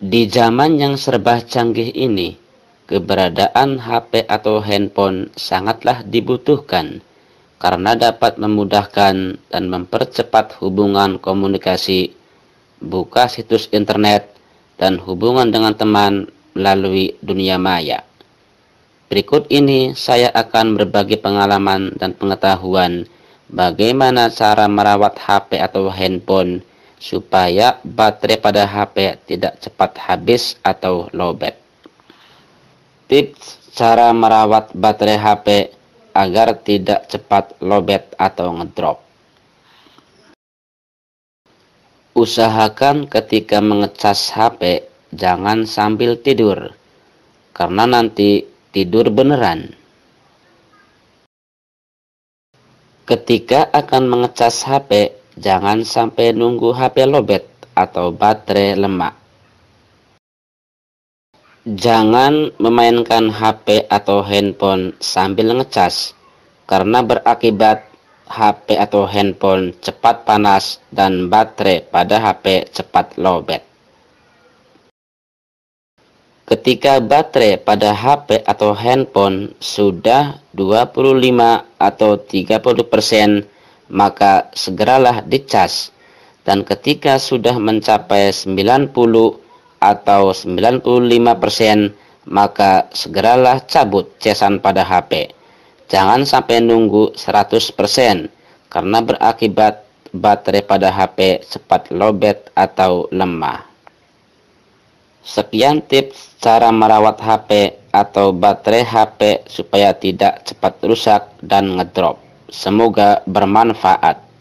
Di zaman yang serba canggih ini, keberadaan HP atau handphone sangatlah dibutuhkan karena dapat memudahkan dan mempercepat hubungan komunikasi, buka situs internet, dan hubungan dengan teman melalui dunia maya. Berikut ini saya akan berbagi pengalaman dan pengetahuan bagaimana cara merawat HP atau handphone supaya baterai pada HP tidak cepat habis atau lowbat. Tips cara merawat baterai HP agar tidak cepat lowbat atau ngedrop. Usahakan ketika mengecas HP jangan sambil tidur karena nanti tidur beneran. Ketika akan mengecas HP, jangan sampai nunggu HP lobet atau baterai lemah. Jangan memainkan HP atau handphone sambil ngecas, karena berakibat HP atau handphone cepat panas dan baterai pada HP cepat lowbat. Ketika baterai pada HP atau handphone sudah 25 atau 30%, maka segeralah dicas. Dan ketika sudah mencapai 90 atau 95%, maka segeralah cabut casan pada HP. Jangan sampai nunggu 100% karena berakibat baterai pada HP cepat lowbat atau lemah. Sekian tips cara merawat HP atau baterai HP supaya tidak cepat rusak dan ngedrop. Semoga bermanfaat.